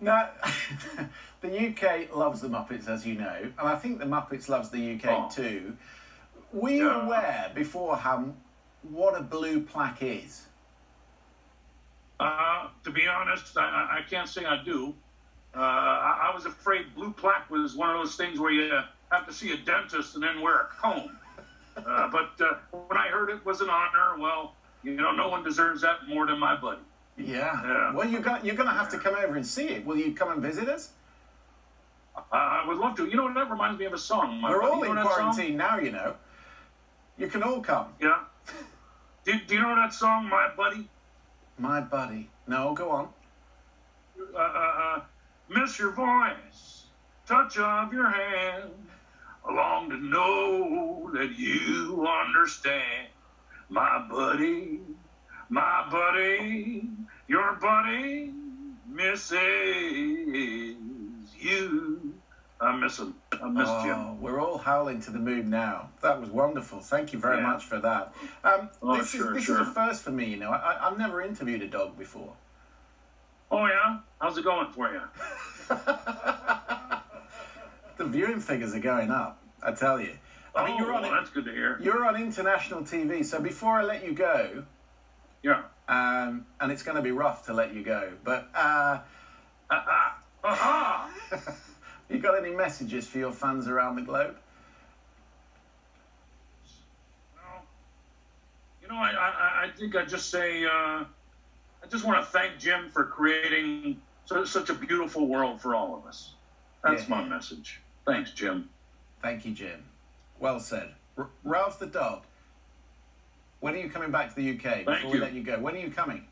Now, the UK loves the Muppets, as you know, and I think the Muppets loves the UK Oh. too. Were you Yeah. aware beforehand what a blue plaque is? Uh, to be honest, I, I- can't say I do. Uh, I, I was afraid blue plaque was one of those things where you have to see a dentist and then wear a comb. Uh, but uh, when I heard it was an honor, well, you know, no one deserves that more than my buddy. Yeah. Yeah. Well, you got, you're going to have to come over and see it. Will you come and visit us? Uh, I would love to. You know, that reminds me of a song. My We're buddy. all in quarantine now, you know. You can all come. Yeah. Do, do you know that song, My Buddy? My buddy. No, go on. uh, uh, uh, miss your voice, touch of your hand. I long to know that you understand, my buddy, my buddy, your buddy misses you. I miss him. I miss Oh, Jim. we're all howling to the moon now. That was wonderful. Thank you very Yeah. much for that. Um, Oh, this sure, is this sure. is a first for me. You know, I, I've never interviewed a dog before. Oh yeah, how's it going for you? The viewing figures are going up. I tell you. I mean, oh, you're on well, that's good to hear. You're on international TV. So before I let you go, Yeah. um, and it's going to be rough to let you go, but uh, Aha! Aha! you got any messages for your fans around the globe? Well, you know, I, I, I think I just say, uh, I just want to thank Jim for creating so, such a beautiful world for all of us. That's Yeah. my message. Thanks, Jim. Thank you, Jim. Well said. R- Rowlf the dog. When are you coming back to the UK? Before we you. let you go, when are you coming?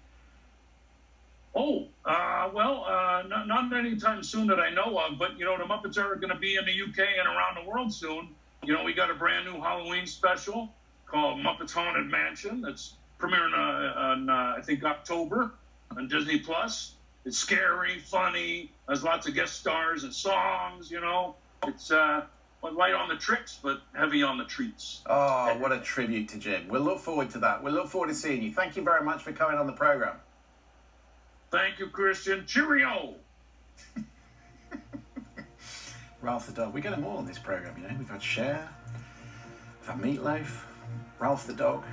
Oh, uh, well, uh, not, not anytime soon that I know of, but, you know, the Muppets are going to be in the UK and around the world soon. You know, we got a brand new Halloween special called Muppets Haunted Mansion that's premiering uh, on, uh, I think, October on Disney Plus. It's scary, funny, has lots of guest stars and songs, you know. It's uh, light on the tricks, but heavy on the treats. Oh, what a tribute to Jim. We'll look forward to that. We'll look forward to seeing you. Thank you very much for coming on the program. Thank you, Christian. Cheerio! Rowlf the dog. We get them all on this program, you know. We've had Cher, we've had Meatloaf, Rowlf the dog.